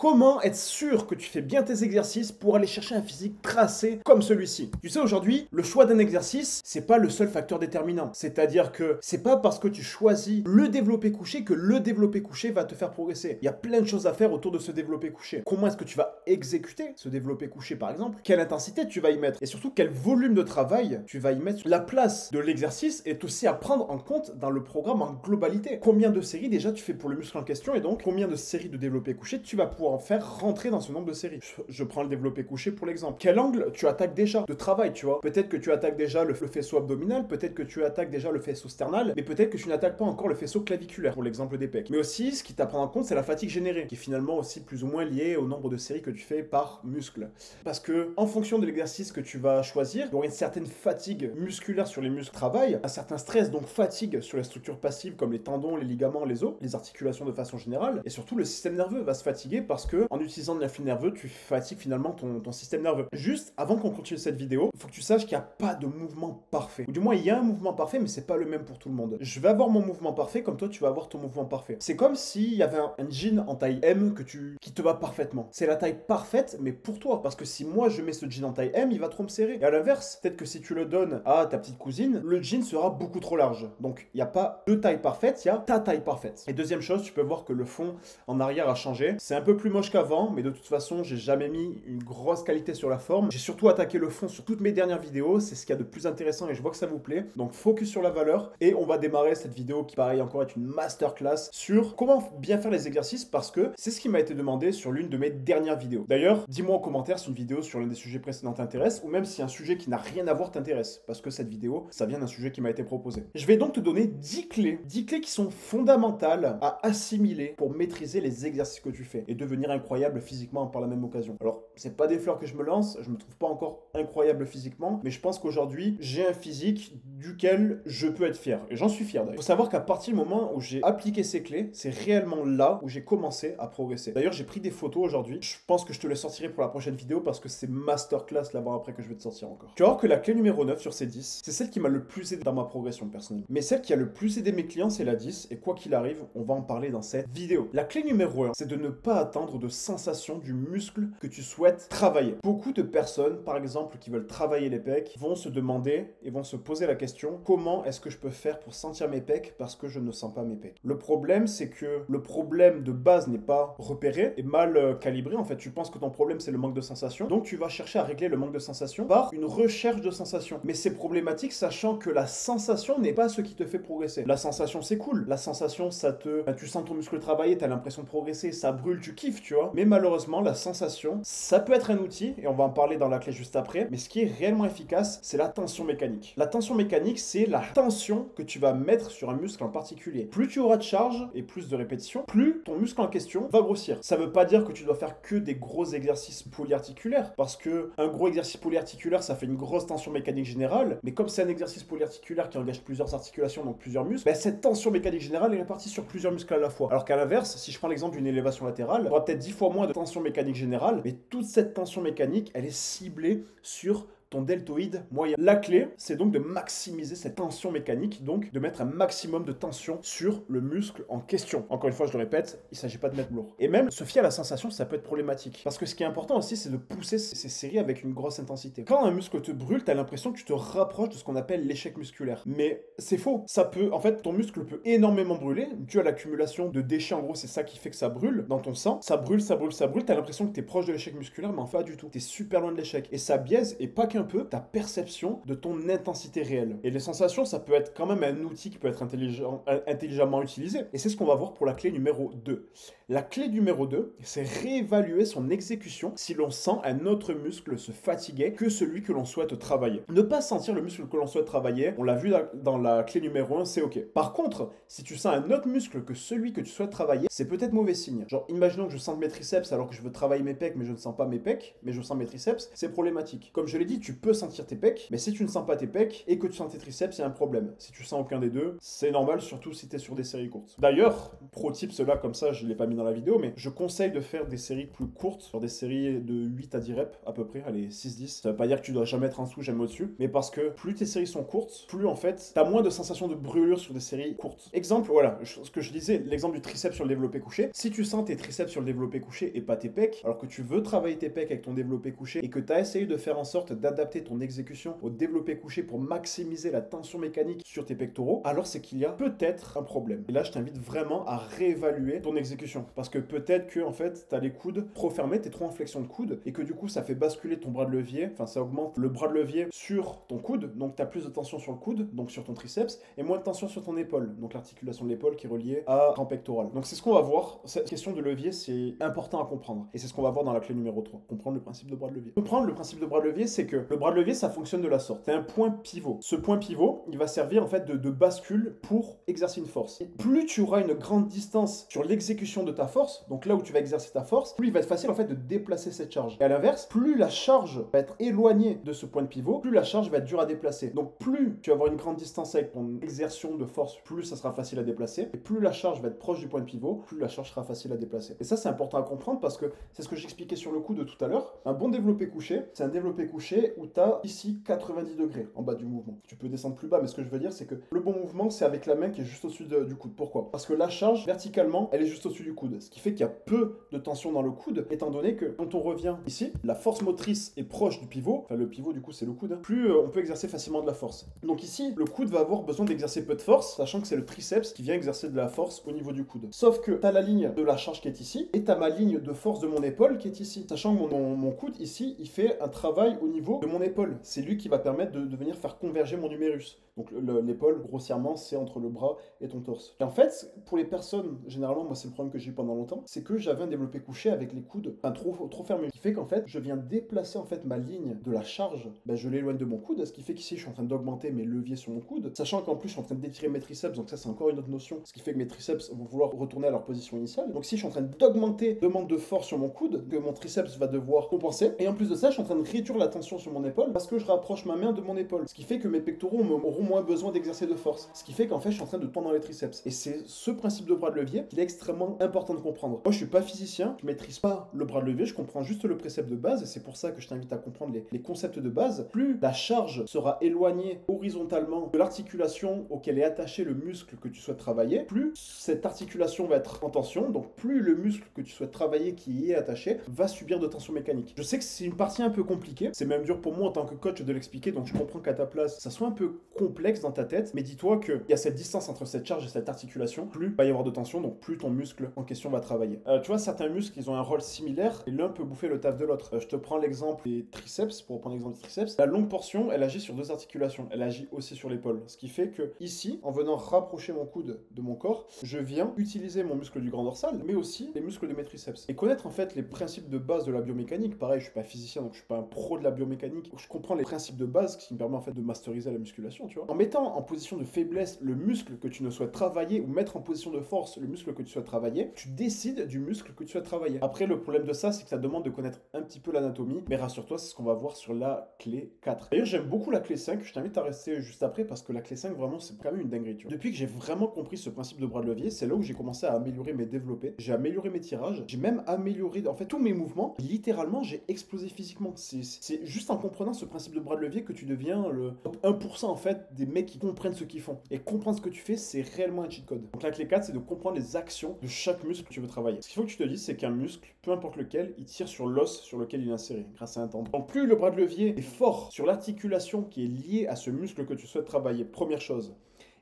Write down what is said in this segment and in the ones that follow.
Comment être sûr que tu fais bien tes exercices pour aller chercher un physique tracé comme celui-ci? Tu sais aujourd'hui, le choix d'un exercice, c'est pas le seul facteur déterminant. C'est-à-dire que c'est pas parce que tu choisis le développé couché que le développé couché va te faire progresser. Il y a plein de choses à faire autour de ce développé couché. Comment est-ce que tu vas exécuter ce développé couché par exemple? Quelle intensité tu vas y mettre? Et surtout quel volume de travail tu vas y mettre? La place de l'exercice est aussi à prendre en compte dans le programme en globalité. Combien de séries déjà tu fais pour le muscle en question et donc combien de séries de développé couché tu vas pouvoir en faire rentrer dans ce nombre de séries. Je, prends le développé couché pour l'exemple. Quel angle tu attaques déjà de travail, tu vois? Peut-être que tu attaques déjà le, faisceau abdominal, peut-être que tu attaques déjà le faisceau sternal, mais peut-être que tu n'attaques pas encore le faisceau claviculaire, pour l'exemple des pecs. Mais aussi, ce qui t'apprend en compte, c'est la fatigue générée, qui est finalement aussi plus ou moins liée au nombre de séries que tu fais par muscle. Parce que, en fonction de l'exercice que tu vas choisir, il y aura une certaine fatigue musculaire sur les muscles travail, un certain stress, donc fatigue sur les structures passives comme les tendons, les ligaments, les os, les articulations de façon générale, et surtout le système nerveux va se fatiguer parce que en utilisant de l'influx nerveux, tu fatigues finalement ton, système nerveux. Juste avant qu'on continue cette vidéo, il faut que tu saches qu'il n'y a pas de mouvement parfait. Du moins, il y a un mouvement parfait, mais c'est pas le même pour tout le monde. Je vais avoir mon mouvement parfait comme toi, tu vas avoir ton mouvement parfait. C'est comme s'il y avait un, jean en taille M que tu, qui te va parfaitement. C'est la taille parfaite, mais pour toi. Parce que si moi je mets ce jean en taille M, il va trop me serrer. Et à l'inverse, peut-être que si tu le donnes à ta petite cousine, le jean sera beaucoup trop large. Donc il n'y a pas deux tailles parfaites, il y a ta taille parfaite. Et deuxième chose, tu peux voir que le fond en arrière a changé. C'est un peu plus moche qu'avant, mais de toute façon, j'ai jamais mis une grosse qualité sur la forme. J'ai surtout attaqué le fond sur toutes mes dernières vidéos. C'est ce qu'il y a de plus intéressant et je vois que ça vous plaît. Donc focus sur la valeur et on va démarrer cette vidéo qui pareil encore est une masterclass sur comment bien faire les exercices parce que c'est ce qui m'a été demandé sur l'une de mes dernières vidéos. D'ailleurs, dis-moi en commentaire si une vidéo sur l'un des sujets précédents t'intéresse ou même si un sujet qui n'a rien à voir t'intéresse parce que cette vidéo, ça vient d'un sujet qui m'a été proposé. Je vais donc te donner 10 clés, 10 clés qui sont fondamentales à assimiler pour maîtriser les exercices que tu fais et devenir incroyable physiquement par la même occasion. Alors, c'est pas des fleurs que je me lance, je me trouve pas encore incroyable physiquement, mais je pense qu'aujourd'hui, j'ai un physique duquel je peux être fier. Et j'en suis fier d'ailleurs. Faut savoir qu'à partir du moment où j'ai appliqué ces clés, c'est réellement là où j'ai commencé à progresser. D'ailleurs, j'ai pris des photos aujourd'hui. Je pense que je te les sortirai pour la prochaine vidéo parce que c'est masterclass là-bas après que je vais te sortir encore. Tu vas que la clé numéro 9 sur ces 10, c'est celle qui m'a le plus aidé dans ma progression personnelle. Mais celle qui a le plus aidé mes clients, c'est la 10. Et quoi qu'il arrive, on va en parler dans cette vidéo. La clé numéro 1, c'est de ne pas attendre de sensation du muscle que tu souhaites travailler. Beaucoup de personnes, par exemple, qui veulent travailler les pecs, vont se demander et vont se poser la question comment est-ce que je peux faire pour sentir mes pecs parce que je ne sens pas mes pecs? Le problème, c'est que le problème de base n'est pas repéré et mal euh, calibré. En fait, tu penses que ton problème c'est le manque de sensation, donc tu vas chercher à régler le manque de sensation par une recherche de sensation. Mais c'est problématique, sachant que la sensation n'est pas ce qui te fait progresser. La sensation, c'est cool. La sensation, ça te, ben, tu sens ton muscle travailler, t'as l'impression de progresser, ça brûle, tu kiffes, tu vois. Mais malheureusement, la sensation, ça peut être un outil, et on va en parler dans la clé juste après, mais ce qui est réellement efficace, c'est la tension mécanique. La tension mécanique, c'est la tension que tu vas mettre sur un muscle en particulier. Plus tu auras de charge et plus de répétitions, plus ton muscle en question va grossir. Ça veut pas dire que tu dois faire que des gros exercices polyarticulaires, parce que un gros exercice polyarticulaire, ça fait une grosse tension mécanique générale, mais comme c'est un exercice polyarticulaire qui engage plusieurs articulations, donc plusieurs muscles, ben, cette tension mécanique générale est répartie sur plusieurs muscles à la fois. Alors qu'à l'inverse, si je prends l'exemple d'une élévation latérale, peut-être 10 fois moins de tension mécanique générale, mais toute cette tension mécanique, elle est ciblée sur ton deltoïde moyen. La clé, c'est donc de maximiser cette tension mécanique, donc de mettre un maximum de tension sur le muscle en question. Encore une fois, je le répète, il ne s'agit pas de mettre lourd. Et même se fier à la sensation, ça peut être problématique. Parce que ce qui est important aussi, c'est de pousser ces séries avec une grosse intensité. Quand un muscle te brûle, tu as l'impression que tu te rapproches de ce qu'on appelle l'échec musculaire. Mais c'est faux. Ça peut, en fait, ton muscle peut énormément brûler dû à l'accumulation de déchets. En gros, c'est ça qui fait que ça brûle dans ton sang. Ça brûle, ça brûle, ça brûle. Tu as l'impression que tu es proche de l'échec musculaire, mais en fait, pas du tout. Tu es super loin de l'échec. Et ça biaise, et pas qu'un peu, ta perception de ton intensité réelle. Et les sensations, ça peut être quand même un outil qui peut être intelligent, intelligemment utilisé. Et c'est ce qu'on va voir pour la clé numéro 2. La clé numéro 2, c'est réévaluer son exécution si l'on sent un autre muscle se fatiguer que celui que l'on souhaite travailler. Ne pas sentir le muscle que l'on souhaite travailler, on l'a vu dans la clé numéro 1, c'est ok. Par contre, si tu sens un autre muscle que celui que tu souhaites travailler, c'est peut-être mauvais signe. Genre, imaginons que je sens mes triceps alors que je veux travailler mes pecs, mais je ne sens pas mes pecs, mais je sens mes triceps, c'est problématique. Comme je l'ai dit, peux sentir tes pecs, mais si tu ne sens pas tes pecs et que tu sens tes triceps, il y a un problème. Si tu sens aucun des deux, c'est normal, surtout si tu es sur des séries courtes. D'ailleurs, pro tip, cela comme ça, je ne l'ai pas mis dans la vidéo, mais je conseille de faire des séries plus courtes, sur des séries de 8 à 10 reps à peu près, allez, 6-10. Ça veut pas dire que tu dois jamais être en dessous, jamais au-dessus, mais parce que plus tes séries sont courtes, plus en fait, tu as moins de sensation de brûlure sur des séries courtes. Exemple, voilà, ce que je disais, l'exemple du triceps sur le développé couché. Si tu sens tes triceps sur le développé couché et pas tes pecs, alors que tu veux travailler tes pecs avec ton développé couché et que tu as essayé de faire en sorte d'adapter ton exécution au développé couché pour maximiser la tension mécanique sur tes pectoraux, alors c'est qu'il y a peut-être un problème. Et là, je t'invite vraiment à réévaluer ton exécution. Parce que peut-être que, en fait, tu as les coudes trop fermés, tu es trop en flexion de coude, et que du coup, ça fait basculer ton bras de levier, enfin, ça augmente le bras de levier sur ton coude, donc tu as plus de tension sur le coude, donc sur ton triceps, et moins de tension sur ton épaule, donc l'articulation de l'épaule qui est reliée à ton pectoral. Donc c'est ce qu'on va voir. Cette question de levier, c'est important à comprendre. Et c'est ce qu'on va voir dans la clé numéro 3. Comprendre le principe de bras de levier. Comprendre le principe de bras de levier, c'est que le bras de levier, ça fonctionne de la sorte. C'est un point pivot. Ce point pivot, il va servir en fait de, bascule pour exercer une force. Et plus tu auras une grande distance sur l'exécution de ta force, donc là où tu vas exercer ta force, plus il va être facile en fait de déplacer cette charge. Et à l'inverse, plus la charge va être éloignée de ce point de pivot, plus la charge va être dure à déplacer. Donc plus tu vas avoir une grande distance avec ton exertion de force, plus ça sera facile à déplacer. Et plus la charge va être proche du point de pivot, plus la charge sera facile à déplacer. Et ça c'est important à comprendre parce que c'est ce que j'expliquais sur le coup de tout à l'heure. Un bon développé couché, c'est un développé couché où tu as ici 90 degrés en bas du mouvement. Tu peux descendre plus bas, mais ce que je veux dire c'est que le bon mouvement c'est avec la main qui est juste au-dessus du coude. Pourquoi? Parce que la charge, verticalement, elle est juste au-dessus du coude. Ce qui fait qu'il y a peu de tension dans le coude, étant donné que quand on revient ici, la force motrice est proche du pivot. Enfin, le pivot, du coup, c'est le coude. Hein. Plus euh, on peut exercer facilement de la force. Donc ici, le coude va avoir besoin d'exercer peu de force, sachant que c'est le triceps qui vient exercer de la force au niveau du coude. Sauf que tu as la ligne de la charge qui est ici, et tu as ma ligne de force de mon épaule qui est ici. Sachant que mon, coude, ici, il fait un travail au niveau de mon épaule. C'est lui qui va permettre de, venir faire converger mon numérus. Donc l'épaule, grossièrement, c'est entre le bras et ton torse. Et en fait, pour les personnes, généralement, moi c'est le problème que j'ai eu pendant longtemps, c'est que j'avais un développé couché avec les coudes enfin, trop, trop fermés. Ce qui fait qu'en fait, je viens déplacer en fait ma ligne de la charge, ben, je l'éloigne de mon coude, ce qui fait qu'ici je suis en train d'augmenter mes leviers sur mon coude, sachant qu'en plus je suis en train d'étirer mes triceps, donc ça c'est encore une autre notion, ce qui fait que mes triceps vont vouloir retourner à leur position initiale. Donc si je suis en train d'augmenter, demande de force sur mon coude, que mon triceps va devoir compenser, et en plus de ça, je suis en train de réduire la tension sur mon épaule parce que je rapproche ma main de mon épaule, ce qui fait que mes pectoraux auront moins besoin d'exercer de force. Ce qui fait qu'en fait, je suis en train de tendre les triceps. Et c'est ce principe de bras de levier qu'il est extrêmement important de comprendre. Moi, je suis pas physicien, je maîtrise pas le bras de levier, je comprends juste le précepte de base, et c'est pour ça que je t'invite à comprendre les, concepts de base. Plus la charge sera éloignée horizontalement de l'articulation auquel est attaché le muscle que tu souhaites travailler, plus cette articulation va être en tension, donc plus le muscle que tu souhaites travailler qui y est attaché va subir de tension mécanique. Je sais que c'est une partie un peu compliquée, c'est même dur pour moi en tant que coach de l'expliquer, donc je comprends qu'à ta place, ça soit un peu complexe dans ta tête, mais dis-toi qu'il y a cette distance entre cette charge et cette articulation, plus il va y avoir de tension, donc plus ton muscle en question va travailler. Euh, tu vois, certains muscles, ils ont un rôle similaire, et l'un peut bouffer le taf de l'autre. Euh, je te prends l'exemple des triceps, pour reprendre l'exemple des triceps. La longue portion, elle agit sur deux articulations. Elle agit aussi sur l'épaule. Ce qui fait que ici, en venant rapprocher mon coude de mon corps, je viens utiliser mon muscle du grand dorsal, mais aussi les muscles de mes triceps. Et connaître en fait les principes de base de la biomécanique. Pareil, je suis pas physicien, donc je suis pas un pro de la biomécanique. Je comprends les principes de base qui me permet en fait de masteriser la musculation, tu vois. En mettant en position de faiblesse le muscle que tu ne souhaites travailler ou mettre en position de force le muscle que tu souhaites travailler, tu décides du muscle que tu souhaites travailler. Après, le problème de ça, c'est que ça demande de connaître un petit peu l'anatomie, mais rassure-toi, c'est ce qu'on va voir sur la clé 4. D'ailleurs, j'aime beaucoup la clé 5, je t'invite à rester juste après parce que la clé 5, vraiment, c'est quand même une dinguerie. Tu vois. Depuis que j'ai vraiment compris ce principe de bras de levier, c'est là où j'ai commencé à améliorer mes développés, j'ai amélioré mes tirages, j'ai même amélioré en fait tous mes mouvements. Littéralement, j'ai explosé physiquement. C'est juste en comprenant ce principe de bras de levier que tu deviens le 1% en fait des mecs qui comprennent ce qu'ils font. Et comprendre ce que tu fais, c'est réellement un cheat code. Donc la clé 4, c'est de comprendre les actions de chaque muscle que tu veux travailler. Ce qu'il faut que tu te dises, c'est qu'un muscle, peu importe lequel, il tire sur l'os sur lequel il est inséré, grâce à un tendon. Donc plus le bras de levier est fort sur l'articulation qui est liée à ce muscle que tu souhaites travailler, première chose.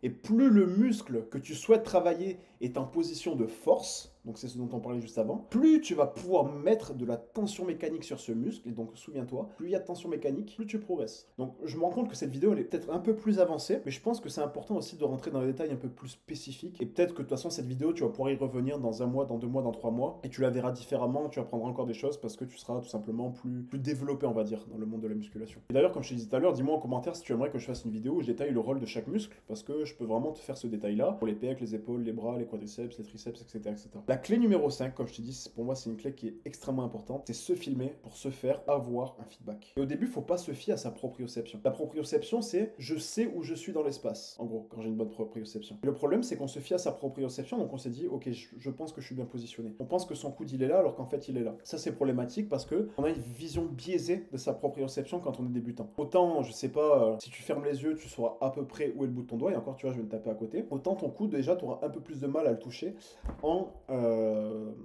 Et plus le muscle que tu souhaites travailler est en position de force, donc c'est ce dont on parlait juste avant, plus tu vas pouvoir mettre de la tension mécanique sur ce muscle, et donc souviens-toi, plus il y a de tension mécanique, plus tu progresses. Donc je me rends compte que cette vidéo elle est peut-être un peu plus avancée, mais je pense que c'est important aussi de rentrer dans les détails un peu plus spécifiques, et peut-être que de toute façon cette vidéo tu vas pouvoir y revenir dans un mois, dans deux mois, dans trois mois, et tu la verras différemment, tu apprendras encore des choses parce que tu seras tout simplement plus, plus développé, on va dire, dans le monde de la musculation. Et d'ailleurs, comme je te disais tout à l'heure, dis-moi en commentaire si tu aimerais que je fasse une vidéo où je détaille le rôle de chaque muscle, parce que je peux vraiment te faire ce détail-là pour les pecs, les épaules, les bras, les quadriceps, les triceps, etc. La clé numéro 5, comme je te dis, pour moi, c'est une clé qui est extrêmement importante. C'est se filmer pour se faire avoir un feedback. Et au début, il faut pas se fier à sa proprioception. La proprioception, c'est je sais où je suis dans l'espace. En gros, quand j'ai une bonne proprioception. le problème, c'est qu'on se fie à sa proprioception, donc on s'est dit, ok, je, pense que je suis bien positionné. On pense que son coude il est là, alors qu'en fait il est là. Ça, c'est problématique parce que on a une vision biaisée de sa proprioception quand on est débutant. Autant, je sais pas, euh, si tu fermes les yeux, tu sauras à peu près où est le bout de ton doigt. Et encore, tu vois, je vais me taper à côté. Autant ton coude, déjà, tu auras un peu plus de mal à le toucher en euh,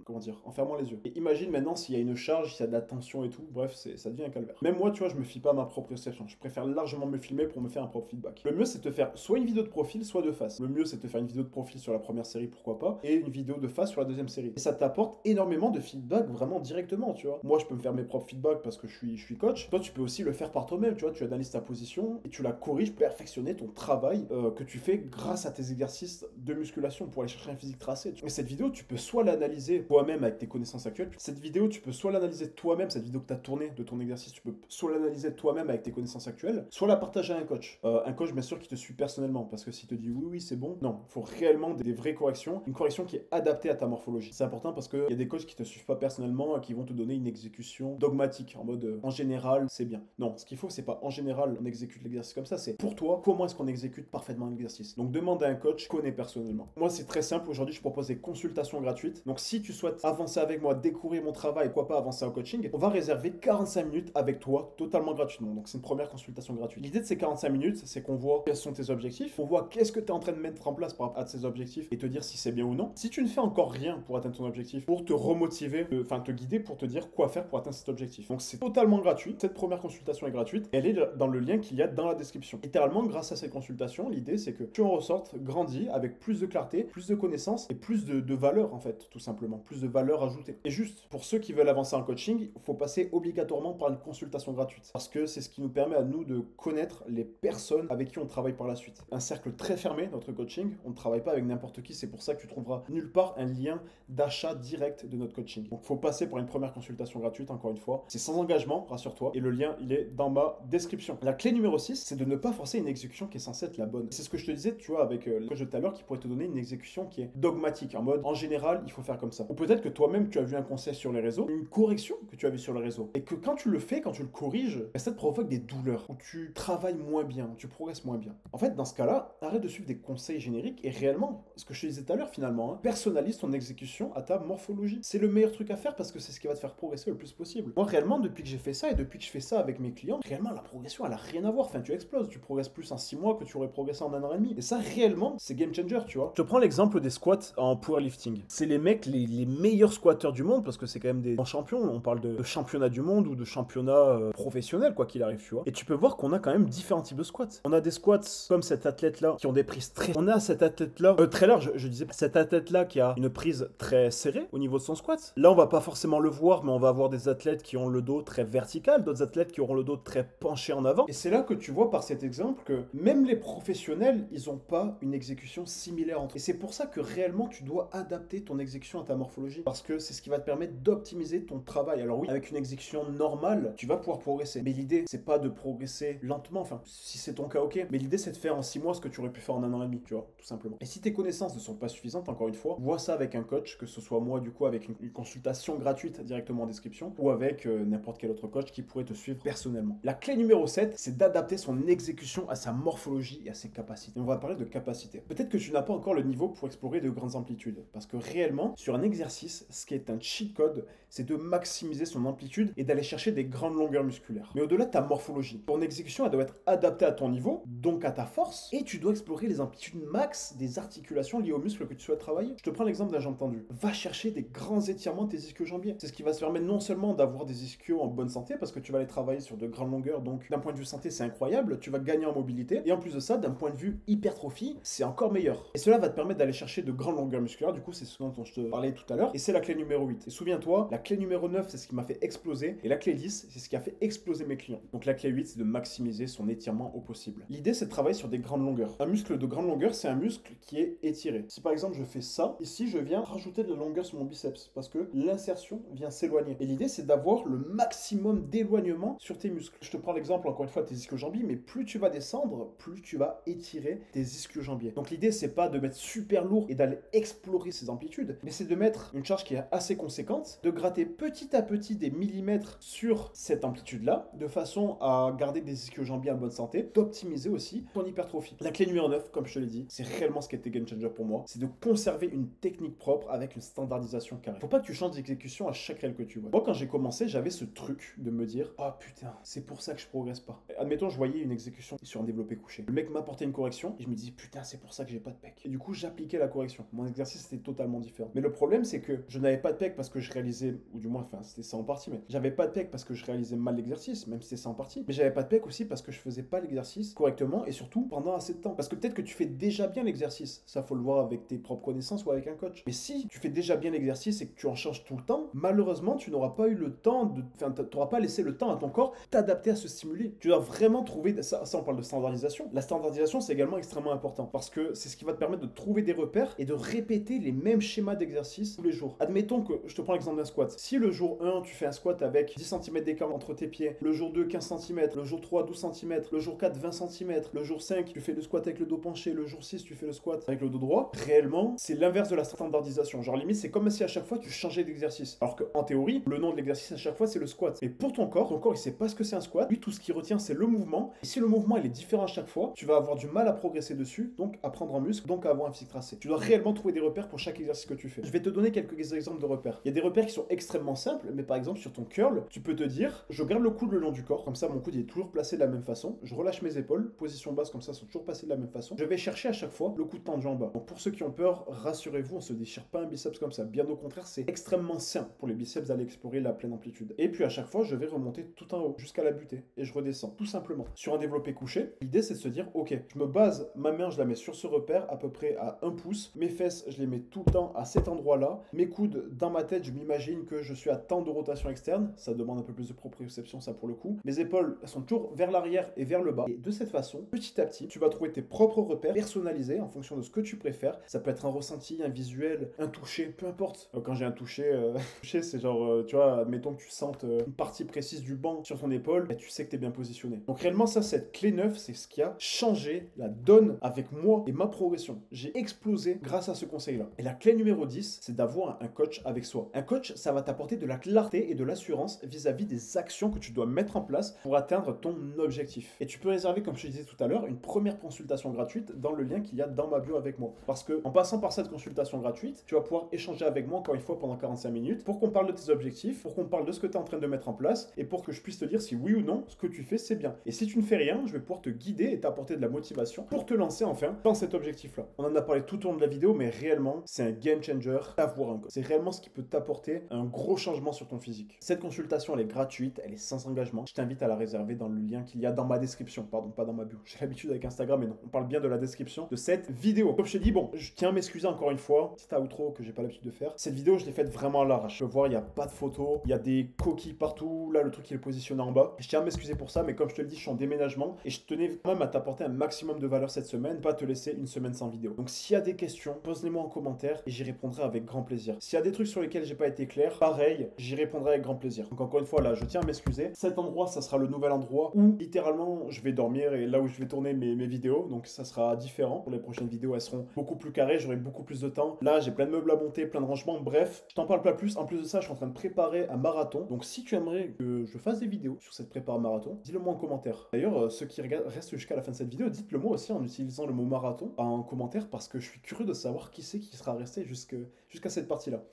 comment dire, en fermant les yeux. Et imagine maintenant s'il y a une charge, s'il y a de la tension et tout. Bref, ça devient un calvaire. Même moi, tu vois, je me fie pas à ma proprioception. Je préfère largement me filmer pour me faire un propre feedback. Le mieux, c'est de faire soit une vidéo de profil, soit de face. Le mieux, c'est de faire une vidéo de profil sur la première série, pourquoi pas, et une vidéo de face sur la deuxième série. Et ça t'apporte énormément de feedback vraiment directement, tu vois. Moi, je peux me faire mes propres feedbacks parce que je suis, je suis coach. Toi, tu peux aussi le faire par toi-même, tu vois. Tu analyses ta position et tu la corriges perfectionner ton travail euh, que tu fais grâce à tes exercices de musculation pour aller chercher un physique tracé. Et cette vidéo, tu peux soit l'analyser toi-même avec tes connaissances actuelles. Cette vidéo, tu peux soit l'analyser toi-même, cette vidéo que tu as tournée de ton exercice, tu peux soit l'analyser toi-même avec tes connaissances actuelles, soit la partager à un coach. Euh, un coach, bien sûr, qui te suit personnellement. Parce que s'il te dit oui, oui, c'est bon, non. Il faut réellement des, vraies corrections. Une correction qui est adaptée à ta morphologie. C'est important parce qu'il y a des coachs qui te suivent pas personnellement et qui vont te donner une exécution dogmatique en mode euh, en général, c'est bien. Non, ce qu'il faut, c'est pas en général on exécute l'exercice comme ça, c'est pour toi, comment est-ce qu'on exécute parfaitement l'exercice. Donc demande à un coach, connais personnellement. Moi, c'est très simple. Aujourd'hui, je propose des consultations gratuites. Donc si tu souhaites avancer avec moi, découvrir mon travail, quoi pas avancer en coaching, on va réserver 45 minutes avec toi totalement gratuitement. Donc c'est une première consultation gratuite. L'idée de ces 45 minutes, c'est qu'on voit quels sont tes objectifs, on voit qu'est-ce que tu es en train de mettre en place par rapport à ces objectifs et te dire si c'est bien ou non. Si tu ne fais encore rien pour atteindre ton objectif, pour te remotiver, enfin te guider pour te dire quoi faire pour atteindre cet objectif. Donc c'est totalement gratuit. Cette première consultation est gratuite. Elle est dans le lien qu'il y a dans la description. Littéralement, grâce à ces consultations, l'idée c'est que tu en ressortes grandi avec plus de clarté, plus de connaissances et plus de, valeur fait, tout simplement. Plus de valeur ajoutée. Et juste pour ceux qui veulent avancer en coaching, il faut passer obligatoirement par une consultation gratuite. Parce que c'est ce qui nous permet à nous de connaître les personnes avec qui on travaille par la suite. Un cercle très fermé, notre coaching. On ne travaille pas avec n'importe qui. C'est pour ça que tu trouveras nulle part un lien d'achat direct de notre coaching. Donc faut passer par une première consultation gratuite, encore une fois. C'est sans engagement, rassure-toi. Et le lien, il est dans ma description. La clé numéro 6, c'est de ne pas forcer une exécution qui est censée être la bonne. C'est ce que je te disais, tu vois, avec euh, le coach de tout à l'heure qui pourrait te donner une exécution qui est dogmatique, en mode en général, il faut faire comme ça. Ou peut-être que toi-même, tu as vu un conseil sur les réseaux, une correction que tu as vu sur les réseaux, et que quand tu le fais, quand tu le corriges, ben, ça te provoque des douleurs, où tu travailles moins bien, où tu progresses moins bien. En fait, dans ce cas-là, arrête de suivre des conseils génériques et réellement, ce que je te disais tout à l'heure finalement, hein, personnalise ton exécution à ta morphologie. C'est le meilleur truc à faire parce que c'est ce qui va te faire progresser le plus possible. Moi, réellement, depuis que j'ai fait ça et depuis que je fais ça avec mes clients, réellement, la progression, elle a rien à voir. Enfin, tu exploses, tu progresses plus en 6 mois que tu aurais progressé en un an et demi. Et ça, réellement, c'est game changer, tu vois. Je te prends l'exemple des squats en powerlifting. C'est les mecs, les, meilleurs squatteurs du monde parce que c'est quand même des champions. On parle de, championnat du monde ou de championnat euh, professionnel, quoi qu'il arrive, tu vois. Et tu peux voir qu'on a quand même différents types de squats. On a des squats comme cet athlète-là qui ont des prises très. On a cet athlète-là, euh, très large, je, disais, cet athlète-là qui a une prise très serrée au niveau de son squat. Là, on va pas forcément le voir, mais on va avoir des athlètes qui ont le dos très vertical, d'autres athlètes qui auront le dos très penché en avant. Et c'est là que tu vois par cet exemple que même les professionnels, ils ont pas une exécution similaire entre eux. Et c'est pour ça que réellement, tu dois adapter ton exécution à ta morphologie. Parce que c'est ce qui va te permettre d'optimiser ton travail. Alors oui, avec une exécution normale, tu vas pouvoir progresser. Mais l'idée, c'est pas de progresser lentement. Enfin, si c'est ton cas, ok. Mais l'idée, c'est de faire en 6 mois ce que tu aurais pu faire en un an et demi, tu vois, tout simplement. Et si tes connaissances ne sont pas suffisantes, encore une fois, vois ça avec un coach, que ce soit moi, du coup, avec une, consultation gratuite directement en description, ou avec euh, n'importe quel autre coach qui pourrait te suivre personnellement. La clé numéro 7, c'est d'adapter son exécution à sa morphologie et à ses capacités. on va parler de capacité. Peut-être que tu n'as pas encore le niveau pour explorer de grandes amplitudes. Parce que réellement, sur un exercice, ce qui est un cheat code, c'est de maximiser son amplitude et d'aller chercher des grandes longueurs musculaires. Mais au-delà de ta morphologie, ton exécution, elle doit être adaptée à ton niveau, donc à ta force, et tu dois explorer les amplitudes max des articulations liées aux muscles que tu souhaites travailler. Je te prends l'exemple d'un jambe tendue. Va chercher des grands étirements de tes ischio-jambiers. C'est ce qui va se permettre non seulement d'avoir des ischios en bonne santé, parce que tu vas les travailler sur de grandes longueurs, donc d'un point de vue santé, c'est incroyable, tu vas gagner en mobilité, et en plus de ça, d'un point de vue hypertrophie, c'est encore meilleur. Et cela va te permettre d'aller chercher de grandes longueurs musculaires, du coup, c'est ce je te parlais tout à l'heure, et c'est la clé numéro 8. Et souviens-toi, la clé numéro 9, c'est ce qui m'a fait exploser, et la clé 10, c'est ce qui a fait exploser mes clients. Donc la clé 8, c'est de maximiser son étirement au possible. L'idée, c'est de travailler sur des grandes longueurs. Un muscle de grande longueur, c'est un muscle qui est étiré. Si par exemple je fais ça, ici je viens rajouter de la longueur sur mon biceps parce que l'insertion vient s'éloigner. Et l'idée, c'est d'avoir le maximum d'éloignement sur tes muscles. Je te prends l'exemple encore une fois tes ischio-jambiers, mais plus tu vas descendre, plus tu vas étirer tes ischio-jambiers. Donc l'idée, c'est pas de mettre super lourd et d'aller explorer ces amplitudes mais c'est de mettre une charge qui est assez conséquente, de gratter petit à petit des millimètres sur cette amplitude-là, de façon à garder des ischio-jambiers en bonne santé, d'optimiser aussi ton hypertrophie. La clé numéro 9, comme je te l'ai dit, c'est réellement ce qui était game changer pour moi, c'est de conserver une technique propre avec une standardisation carrée. Faut pas que tu changes d'exécution à chaque règle que tu vois. Moi, quand j'ai commencé, j'avais ce truc de me dire, oh putain, c'est pour ça que je progresse pas. Admettons, je voyais une exécution sur un développé couché. Le mec m'apportait une correction et je me disais, putain, c'est pour ça que j'ai pas de pec. Et du coup, j'appliquais la correction. Mon exercice était totalement Mais le problème, c'est que je n'avais pas de pec parce que je réalisais, ou du moins, enfin, c'était ça en partie, mais j'avais pas de pec parce que je réalisais mal l'exercice, même si c'était ça en partie. Mais j'avais pas de pec aussi parce que je faisais pas l'exercice correctement et surtout pendant assez de temps. Parce que peut-être que tu fais déjà bien l'exercice. Ça, faut le voir avec tes propres connaissances ou avec un coach. Mais si tu fais déjà bien l'exercice et que tu en changes tout le temps, malheureusement, tu n'auras pas eu le temps de. Enfin, tu n'auras pas laissé le temps à ton corps t'adapter à ce stimuli. Tu dois vraiment trouver. Ça, ça, on parle de standardisation. La standardisation, c'est également extrêmement important parce que c'est ce qui va te permettre de trouver des repères et de répéter les mêmes schémas d'exercice tous les jours. Admettons que je te prends l'exemple d'un squat. Si le jour 1, tu fais un squat avec 10 cm d'écart entre tes pieds, le jour 2, 15 cm, le jour 3, 12 cm, le jour 4, 20 cm, le jour 5, tu fais le squat avec le dos penché, le jour 6, tu fais le squat avec le dos droit, réellement, c'est l'inverse de la standardisation. Genre, limite, c'est comme si à chaque fois tu changeais d'exercice. Alors qu'en théorie, le nom de l'exercice à chaque fois, c'est le squat. Et pour ton corps, ton corps, il sait pas ce que c'est un squat. Lui, tout ce qu'il retient, c'est le mouvement. Et si le mouvement, il est différent à chaque fois, tu vas avoir du mal à progresser dessus, donc à prendre en muscle, donc à avoir un physique tracé. Tu dois réellement trouver des repères pour chaque exercice que tu fais. Je vais te donner quelques exemples de repères. Il y a des repères qui sont extrêmement simples, mais par exemple, sur ton curl, tu peux te dire, je garde le coude le long du corps, comme ça, mon coude est toujours placé de la même façon. Je relâche mes épaules, position basse, comme ça, sont toujours placées de la même façon. Je vais chercher à chaque fois le coude tendu en bas. Donc pour ceux qui ont peur, rassurez-vous, on se déchire pas un biceps comme ça. Bien au contraire, c'est extrêmement sain pour les biceps d'aller explorer la pleine amplitude. Et puis à chaque fois, je vais remonter tout en haut jusqu'à la butée et je redescends, tout simplement. Sur un développé couché, l'idée c'est de se dire, ok, je me base, ma main, je la mets sur ce repère à peu près à un pouce. Mes fesses, je les mets tout le temps à cet endroit-là. Mes coudes, dans ma tête, je m'imagine que je suis à tant de rotation externe. Ça demande un peu plus de proprioception, ça pour le coup. Mes épaules, sont toujours vers l'arrière et vers le bas. Et de cette façon, petit à petit, tu vas trouver tes propres repères personnalisés en fonction de ce que tu préfères. Ça peut être un ressenti, un visuel, un toucher, peu importe. Euh, quand j'ai un toucher, euh, c'est genre, euh, tu vois, admettons que tu sentes une partie précise du banc sur ton épaule, et tu sais que tu es bien positionné. Donc réellement, ça, cette clé 9, c'est ce qui a changé la donne avec moi et ma progression. J'ai explosé grâce à ce conseil-là. Et la clé numéro 10, c'est d'avoir un coach avec soi. Un coach, ça va t'apporter de la clarté et de l'assurance vis-à-vis des actions que tu dois mettre en place pour atteindre ton objectif. Et tu peux réserver, comme je te disais tout à l'heure, une première consultation gratuite dans le lien qu'il y a dans ma bio avec moi. Parce que en passant par cette consultation gratuite, tu vas pouvoir échanger avec moi encore une fois pendant 45 minutes pour qu'on parle de tes objectifs, pour qu'on parle de ce que tu es en train de mettre en place et pour que je puisse te dire si oui ou non ce que tu fais c'est bien. Et si tu ne fais rien, je vais pouvoir te guider et t'apporter de la motivation pour te lancer enfin dans cet objectif-là. On en a parlé tout au long de la vidéo, mais réellement, c'est un game changer d'avoir un coach. C'est réellement ce qui peut t'apporter un gros changement sur ton physique. Cette consultation, elle est gratuite, elle est sans engagement. Je t'invite à la réserver dans le lien qu'il y a dans ma description. Pardon, pas dans ma bio. J'ai l'habitude avec Instagram, mais non. On parle bien de la description de cette vidéo. Comme je te dis, bon, je tiens à m'excuser encore une fois. Petit outro que j'ai pas l'habitude de faire. Cette vidéo, je l'ai faite vraiment à l'arrache. Je peux voir, il n'y a pas de photos, il y a des coquilles partout. Là, le truc, il est positionné en bas. Je tiens à m'excuser pour ça, mais comme je te le dis, je suis en déménagement et je tenais quand même à t'apporter un maximum de valeur cette semaine, pas te laisser une semaine sans vidéo. Donc, s'il y a des questions, pose-les-moi en commentaire j'y répondrai avec grand plaisir. S'il y a des trucs sur lesquels j'ai pas été clair, pareil, j'y répondrai avec grand plaisir. Donc, encore une fois, là, je tiens à m'excuser. Cet endroit, ça sera le nouvel endroit où littéralement je vais dormir et là où je vais tourner mes, vidéos. Donc, ça sera différent. Pour les prochaines vidéos, elles seront beaucoup plus carrées, j'aurai beaucoup plus de temps. Là, j'ai plein de meubles à monter, plein de rangements. Bref, je t'en parle pas plus. En plus de ça, je suis en train de préparer un marathon. Donc, si tu aimerais que je fasse des vidéos sur cette prépa marathon, dis-le moi en commentaire. D'ailleurs, euh, ceux qui regardent, restent jusqu'à la fin de cette vidéo, dites-le moi aussi en utilisant le mot marathon en commentaire parce que je suis curieux de savoir qui c'est qui sera resté jusqu'à cette partie-là.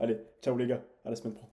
Allez, ciao les gars, à la semaine pro.